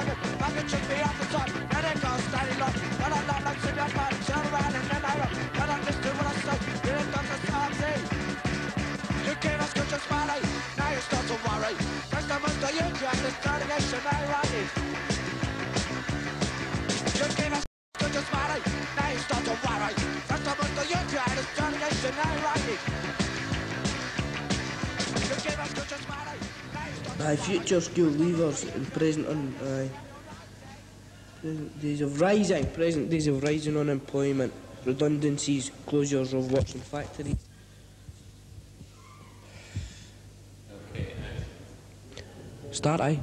like it, I can check me out the top, and it goes steady long. And I'm not like sitting up and turn around and then I run. And I just do what I say, you didn't done the same thing. Gave us conscious money, now you start to worry. Thanks so much for you, and it's turning against the anyway. Aye, future school leavers and present un, aye. Days of rising, present days of rising unemployment, redundancies, closures of works and factories. Start aye.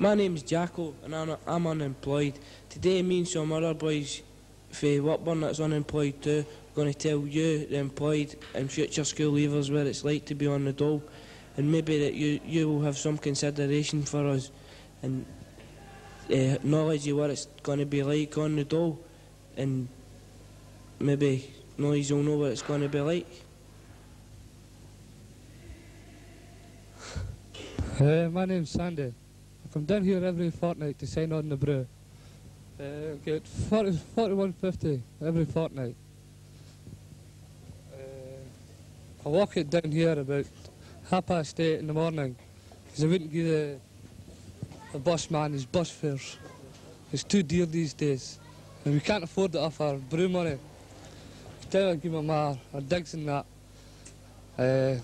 My name's Jacko and I'm, I'm unemployed. Today me and some other boys for Whitburn that's unemployed too going to tell you, the employed and future school leavers, what it's like to be on the dole and maybe that you, you will have some consideration for us and uh, knowledge of what it's going to be like on the dole and maybe knowledge will know what it's going to be like. Uh, my name's Sandy. I come down here every fortnight to sign on the brew. Uh, get 40, 41.50 every fortnight. Uh, I walk it down here about half past eight in the morning because I wouldn't give the, the bus man his bus fares. It's too dear these days and we can't afford to offer brew money. Tell I give him our, our digs and that. Uh,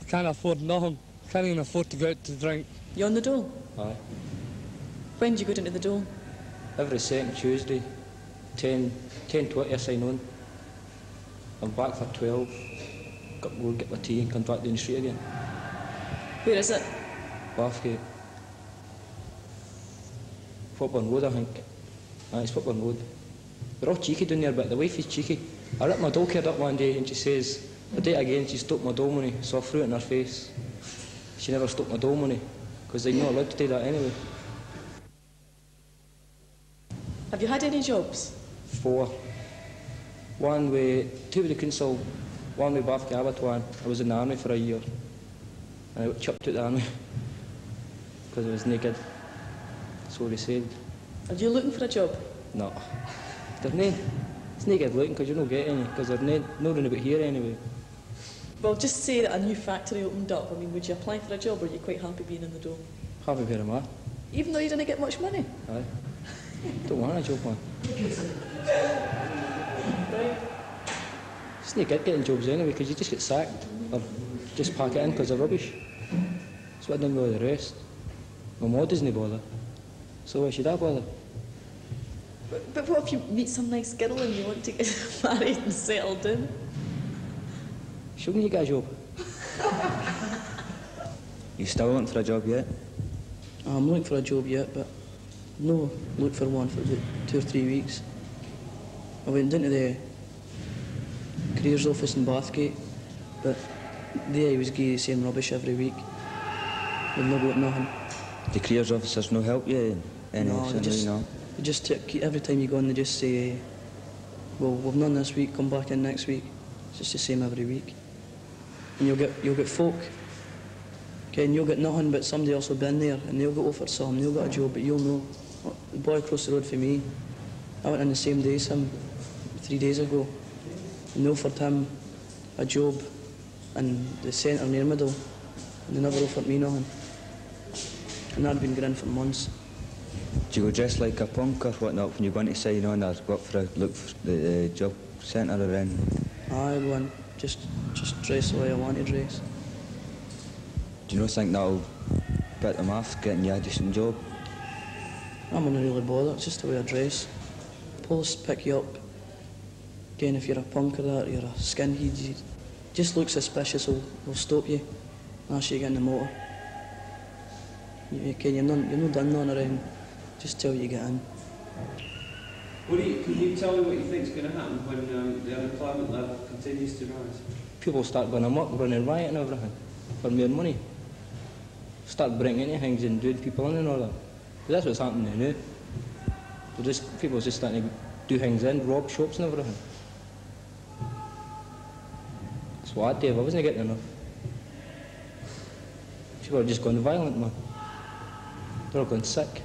I can't afford nothing. I Can't even afford to go out to drink. You're on the dole? Aye. When do you go down to the dole? Every second Tuesday, 10, 10 20 I sign on. I'm back for 12. Got go get my tea and come back down the street again. Where is it? Bathgate. Footburn Road, I think. Aye, it's Footburn Road. They're all cheeky down there, but the wife is cheeky. I ripped my doll kid up one day and she says, I did it again, she stopped my doll money, so I threw it in her face. She never stopped my doll money, because they're not allowed to do that anyway. Have you had any jobs? Four. One with, two with the council, one with Bath Abattoir. I was in the army for a year. And I got chucked out the army because I was naked. So they said, Are you looking for a job? no. They're not, it's not good looking because you don't get any, because they're not, not about here anyway. Well, just say that a new factory opened up. I mean, would you apply for a job or are you quite happy being in the dole? Happy where am I? Even though you didn't get much money? Aye. Don't want a job, man. It's not good getting jobs anyway, because you just get sacked or just pack it in because they're rubbish. That's what I done with the rest. My mod doesn't bother. So why should I bother? But, but what if you meet some nice girl and you want to get married and settle down? Show me you get a job. You still looking for a job yet? I'm looking for a job yet, but no look for one for about two or three weeks. I went into the careers office in Bathgate, but there he was giving the same rubbish every week. We've not got nothing. The careers officers no help you? Any no, they just, no? they just took, every time you go in, they just say, well, we've none this week, come back in next week. It's just the same every week. And you'll get, you'll get folk, okay, and you'll get nothing but somebody else will be in there, and they'll get offered some, they'll get a job, but you'll know. The boy across the road for me, I went in the same day some three days ago, and they offered him a job in the centre near middle, and they never offered me nothing. And I'd been going for months. Do you go dressed like a punk or whatnot when you're going to sign on or go up for a look for the uh, job centre or anything? I go in, just, just dress the way I want to dress. Do you not think that'll bit them off getting you a decent job? I'm not really bothered, it's just the way I dress. Police pick you up. Again, if you're a punk or that, you're a skinhead, you just look suspicious, will will stop you, ask you to get in the motor. You, okay, you're not, you're not done nothing around, just tell you to get in. What do you, can you tell me what you think is going to happen when um, the unemployment level continues to rise? people start going amok, running riot and everything for more money. Start bringing things and doing people in and all that. 'Cause that's what's happening now. They're just, people are just starting to do things in, rob shops and everything. That's what I'd do if I wasn't getting enough. People are just going violent, man. They're all going sick.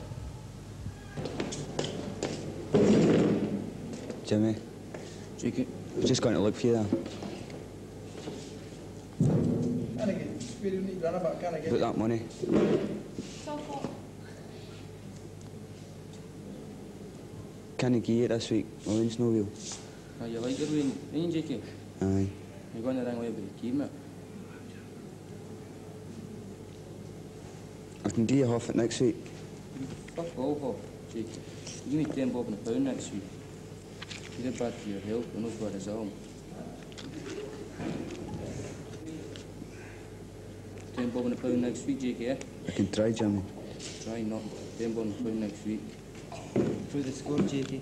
Jimmy, Cheeky. I was just going to look for you there. Can I get, we don't need to run about, can I About that money. Give you it this week? Orange no wheel. How you like your rain, rain Jakey? Aye. You're going to ring away with the team, mate. I can do you half it next week. Fuck all, Hop, Jakey. You me 10 bob and a pound next week. You did bad for your health, and not bad as all. 10 bob and a pound next week, Jakey, eh? I can try, Jimmy. Try not. 10 bob and a pound next week. Through the score, Jakey.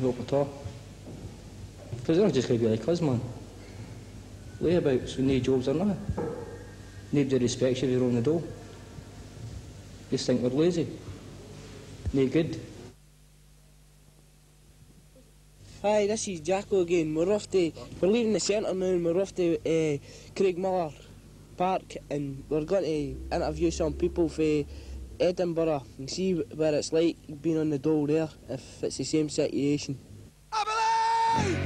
No hope at all. Because they're just going to be like us, man. Layabouts with no jobs or nothing. Nobody respects you if you're on the dole. Just think we're lazy. No good. Hi, this is Jacko again. We're off to, we're leaving the centre now and we're off to uh, Craigmillar Park and we're going to interview some people for Edinburgh and see where it's like being on the dole there, if it's the same situation. I believe!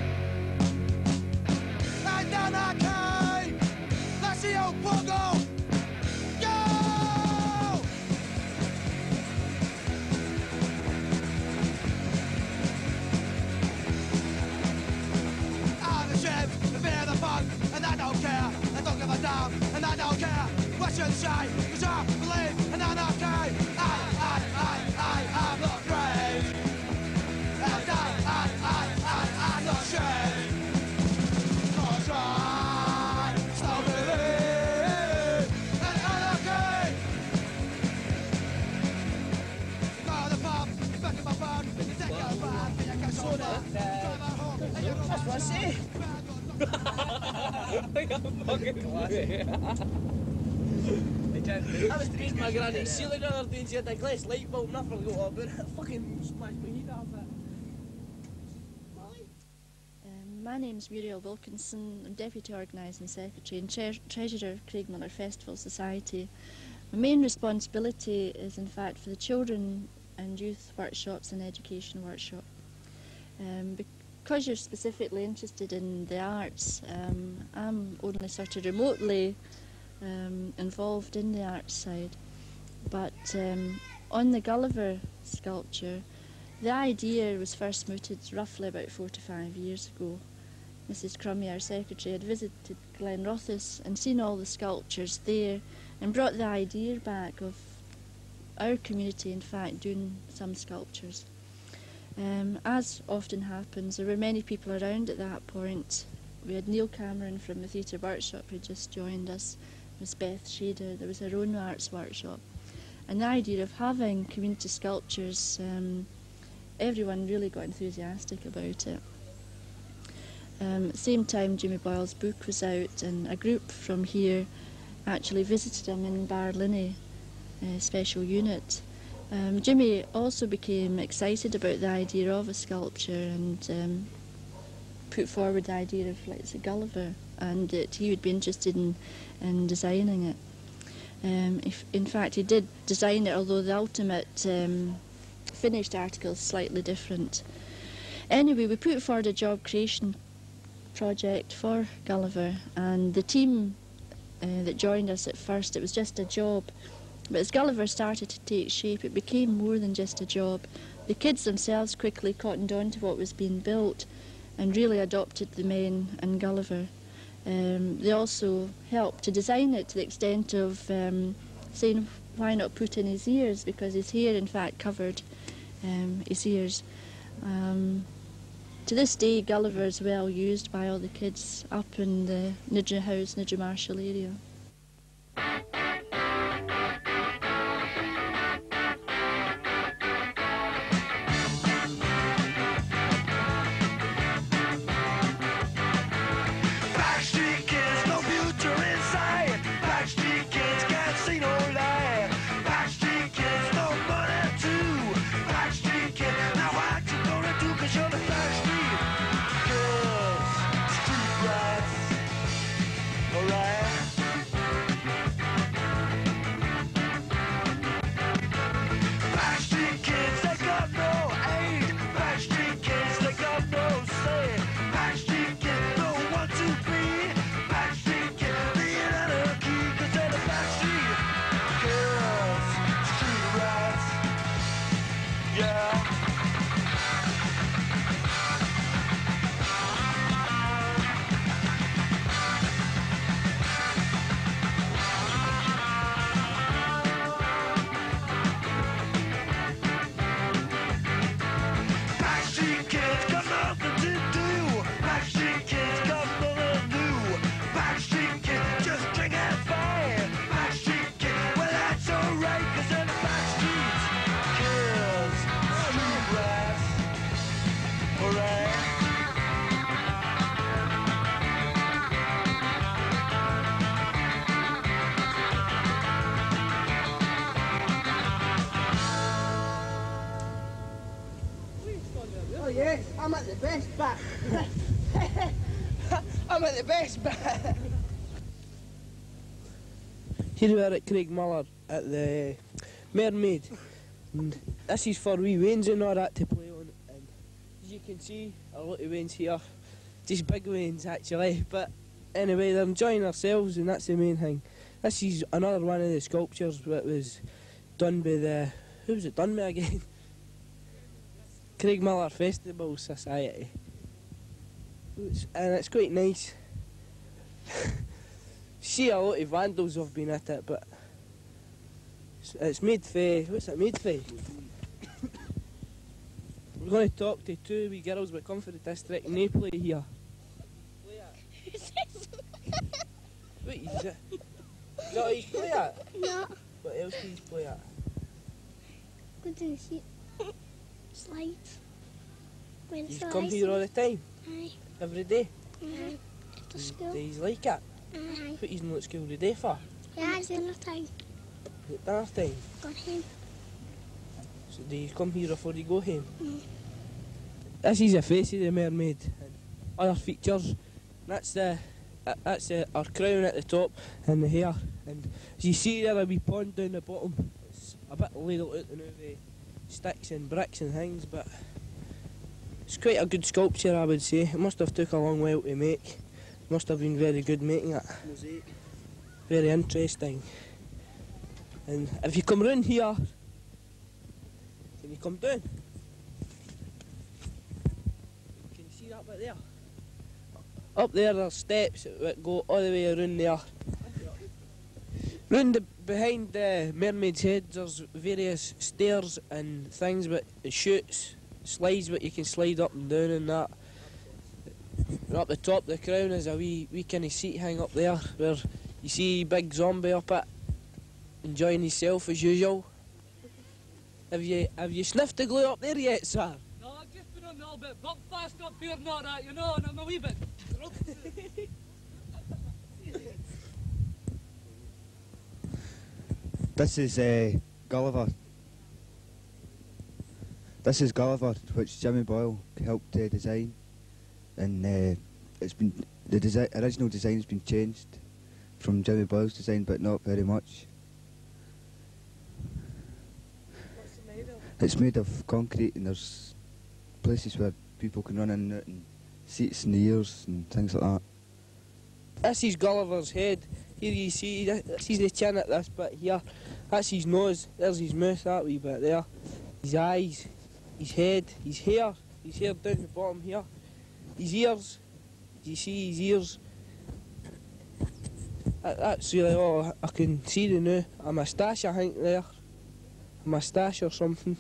Granny's ceiling the other day and had a glass light bulb forgot all about it. Fucking my heat off it. Um, my name's Muriel Wilkinson. I'm Deputy Organising Secretary and tre- Treasurer of Craigmillar Festival Society. My main responsibility is, in fact, for the children and youth workshops and education workshop. Um, because you're specifically interested in the arts, um, I'm only sort of remotely um, involved in the arts side. But um, on the Gulliver sculpture, the idea was first mooted roughly about four to five years ago. Mrs. Crummy, our secretary, had visited Glenrothes and seen all the sculptures there and brought the idea back of our community, in fact, doing some sculptures. Um, as often happens, there were many people around at that point. We had Neil Cameron from the Theatre Workshop who just joined us, Miss Beth Shader, there was her own arts workshop. And the idea of having community sculptures, um, everyone really got enthusiastic about it. Um, at the same time, Jimmy Boyle's book was out, and a group from here actually visited him in Barlinnie uh, special unit. Um, Jimmy also became excited about the idea of a sculpture and um, put forward the idea of like say Gulliver, and that he would be interested in, in designing it. Um, if, in fact, he did design it, although the ultimate um, finished article is slightly different. Anyway, we put forward a job creation project for Gulliver, and the team uh, that joined us at first. It was just a job. But as Gulliver started to take shape, it became more than just a job. The kids themselves quickly cottoned on to what was being built and really adopted the men and Gulliver. Um, they also helped to design it to the extent of um, saying why not put in his ears because his hair in fact covered um, his ears. Um, to this day Gulliver is well used by all the kids up in the Niddrie House, Niddrie Marischal area. Best back. I'm at the best back. Here we are at Craigmillar at the Mermaid. And this is for wee wains and all that to play on. And as you can see, a lot of wains here. Just big wains actually. But anyway, they're enjoying ourselves and that's the main thing. This is another one of the sculptures that was done by the... Who was it done by again? Craigmillar Festival Society. It's, and it's quite nice. See a lot of vandals have been at it, but it's, it's made for what's it made for? We're going to talk to two wee girls that come from the district and they play here. What is it? Is that what you play at? No, What else do you play at? go to the sheet. Slides. When You slides. come here all the time, Aye. every day. Aye. To school. Do you like it? Aye. What you not at school today for? Yeah, it's dinner time. Is it dinner time? Got him. So do you come here before you go home? Mm. This is the face of the mermaid. And other features. That's the uh, that's the, our crown at the top and the hair. And as you see there a wee pond down the bottom. It's a bit ladled out now with sticks and bricks and things, but it's quite a good sculpture I would say. It must have took a long while to make. Must have been very good making it. Mosaic. Very interesting. And if you come round here, can you come down? Can you see that bit there? Up there there's steps that go all the way around there. Round the, behind the mermaid's head there's various stairs and things but it shoots slides but you can slide up and down and that. And up the top of the crown is a wee wee kind of seat hang up there where you see big zombie up it enjoying himself as usual. Have you have you sniffed the glue up there yet, sir? No, I've just been on a little bit buck fast up here and all that, you know, and I'm a wee bit This is uh, Gulliver. This is Gulliver, which Jimmy Boyle helped uh, design, and uh, it's been the desi- original design's been changed from Jimmy Boyle's design, but not very much. It's made of concrete, and there's places where people can run in and out, and seats in the ears and things like that. This is Gulliver's head. Here you see, that- that's his chin at this bit here. That's his nose. There's his mouth, that wee bit there. His eyes, his head, his hair, his hair down the bottom here. His ears. You see his ears? That, that's really all I can see the now. A moustache, I think, there. A moustache or something.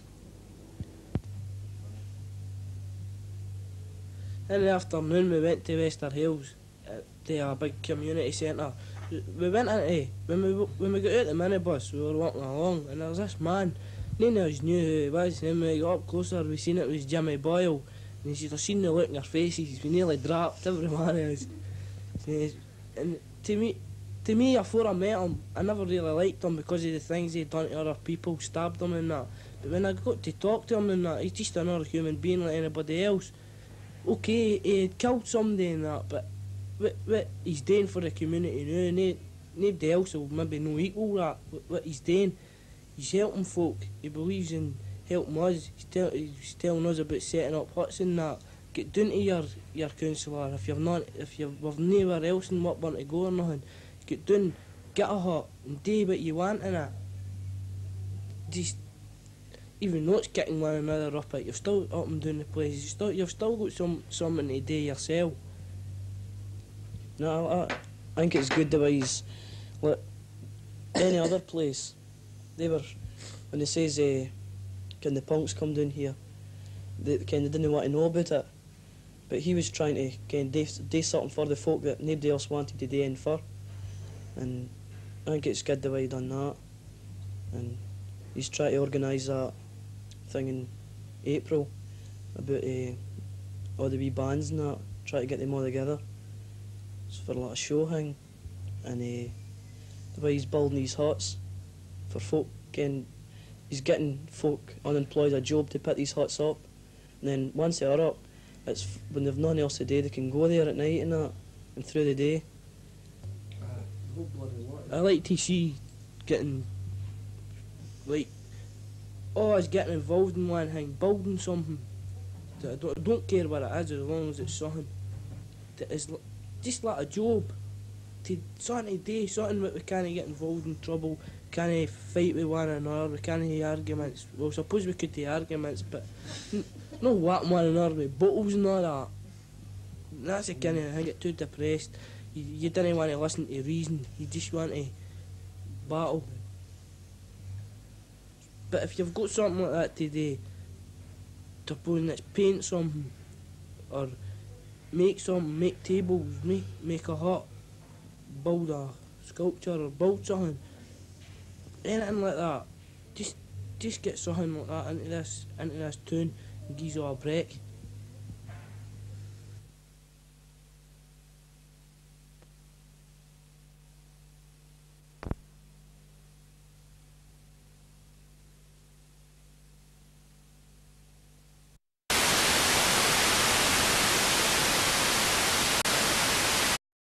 In the afternoon, we went to Wester Hailes, uh, to a big community centre. We went into, when we, when we got out the minibus, we were walking along, and there was this man. None of us knew who he was, and when we got up closer, we seen it was Jimmy Boyle. And he said, I seen the look in their faces, we nearly dropped, every one of us. And to me, to me, before I met him, I never really liked him because of the things he'd done to other people, stabbed them and that. But when I got to talk to him and that, he's just another human being like anybody else. Okay, he had killed somebody and that, but what, he's doing for the community now, no, nobody else will maybe no equal that. What, what he's doing, he's helping folk. He believes in helping us. He's, tell, he's telling us about setting up huts and that. Get down to your, your councillor if you've not if you've nowhere else in Whitburn to go or nothing. Get down, get a hut and do what you want in it. Just even though it's getting one another up it, you've still up and down the place. You still you've still got some something to do yourself. No, I, I think it's good the way he's like any other place. They were when they says uh, can the punks come down here, they kind of didn't want to know about it, but he was trying to kind do, do something for the folk that nobody else wanted to do anything for, and I think it's good the way he done that, and he's trying to organise that thing in April about uh, all the wee bands and that, try to get them all together. For like a show thing, and uh, the way he's building these huts for folk, and he's getting folk unemployed a job to put these huts up, and then once they are up, it's when they've nothing else to do, they can go there at night and that, and through the day. I like to see getting like always getting involved in one thing, building something. I don't, I don't care what it is as long as it's something that is just like a job. To something to do, something that we can't get involved in trouble, can't fight with one another, we can't have arguments. Well, suppose we could have arguments, but no whacking one another with bottles and all that. That's the kind of thing, I get too depressed. You, you didn't want to listen to reason, you just want to battle. But if you've got something like that today, to put in, let's paint something, or make some, make tables, make make a hut, build a sculpture or build something, anything like that. Just just get something like that into this into this tune gives you a break.